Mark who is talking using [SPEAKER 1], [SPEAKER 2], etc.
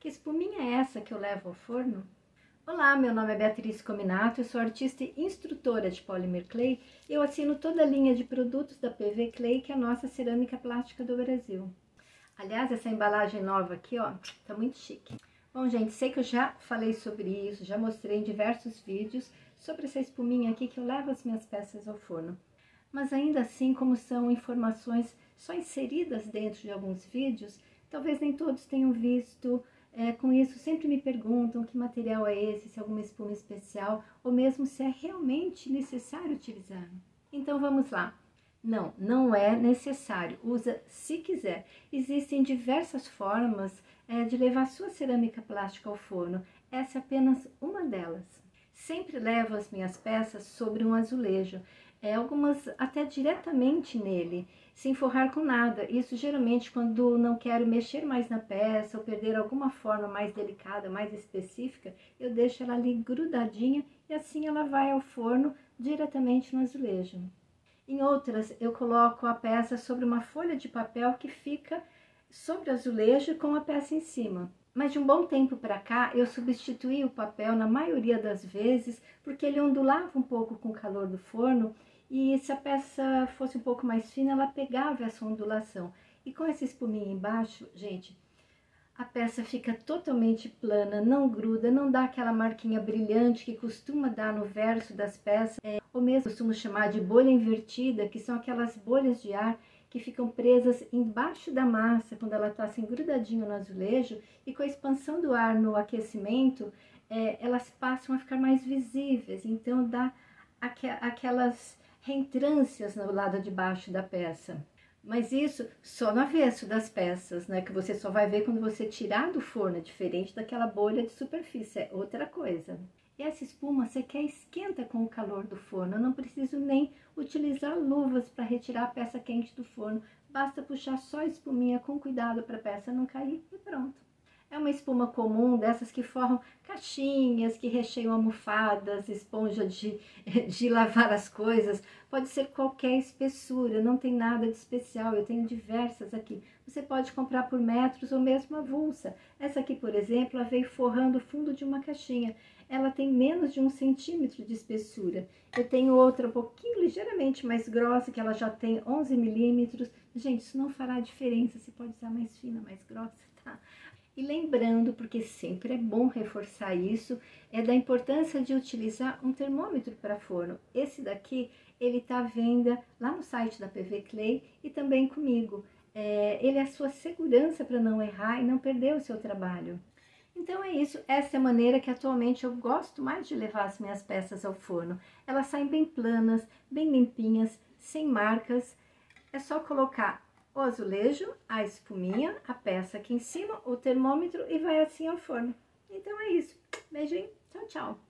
[SPEAKER 1] Que espuminha é essa que eu levo ao forno? Olá, meu nome é Beatriz Cominato, eu sou artista e instrutora de Polymer Clay. Eu assino toda a linha de produtos da PV Clay, que é a nossa cerâmica plástica do Brasil. Aliás, essa embalagem nova aqui, ó, tá muito chique. Bom, gente, sei que eu já falei sobre isso, já mostrei em diversos vídeos sobre essa espuminha aqui que eu levo as minhas peças ao forno. Mas ainda assim, como são informações só inseridas dentro de alguns vídeos, talvez nem todos tenham visto é, com isso, sempre me perguntam que material é esse, se é alguma espuma especial, ou mesmo se é realmente necessário utilizar. Então vamos lá. Não, não é necessário. Usa se quiser. Existem diversas formas é, de levar sua cerâmica plástica ao forno. Essa é apenas uma delas. Sempre levo as minhas peças sobre um azulejo é, algumas até diretamente nele, sem forrar com nada. Isso geralmente quando não quero mexer mais na peça ou perder alguma forma mais delicada, mais específica, eu deixo ela ali grudadinha e assim ela vai ao forno diretamente no azulejo. Em outras, eu coloco a peça sobre uma folha de papel que fica sobre o azulejo com a peça em cima. Mas de um bom tempo para cá, eu substituí o papel na maioria das vezes, porque ele ondulava um pouco com o calor do forno e se a peça fosse um pouco mais fina, ela pegava essa ondulação. E com essa espuminha embaixo, gente, a peça fica totalmente plana, não gruda, não dá aquela marquinha brilhante que costuma dar no verso das peças, é, ou mesmo costumo chamar de bolha invertida, que são aquelas bolhas de ar que ficam presas embaixo da massa quando ela está assim grudadinho no azulejo e com a expansão do ar no aquecimento, é, elas passam a ficar mais visíveis, então dá aqu aquelas reentrâncias no lado de baixo da peça. Mas isso só no avesso das peças, né? Que você só vai ver quando você tirar do forno, é diferente daquela bolha de superfície, é outra coisa. E essa espuma você quer esquenta com o calor do forno. Eu não preciso nem utilizar luvas para retirar a peça quente do forno. Basta puxar só a espuminha com cuidado para a peça não cair e pronto. É uma espuma comum, dessas que formam caixinhas, que recheiam almofadas, esponja de, de lavar as coisas. Pode ser qualquer espessura, não tem nada de especial. Eu tenho diversas aqui. Você pode comprar por metros ou mesmo avulsa. Essa aqui, por exemplo, ela veio forrando o fundo de uma caixinha. Ela tem menos de um centímetro de espessura. Eu tenho outra um pouquinho, ligeiramente mais grossa, que ela já tem 11 milímetros. Gente, isso não fará diferença. Você pode usar mais fina, mais grossa, tá? E lembrando, porque sempre é bom reforçar isso, é da importância de utilizar um termômetro para forno. Esse daqui, ele está à venda lá no site da PV Clay e também comigo. É, ele é a sua segurança para não errar e não perder o seu trabalho. Então é isso, essa é a maneira que atualmente eu gosto mais de levar as minhas peças ao forno. Elas saem bem planas, bem limpinhas, sem marcas. É só colocar o azulejo, a espuminha, a peça aqui em cima, o termômetro e vai assim ao forno. Então é isso. Beijinho, tchau, tchau.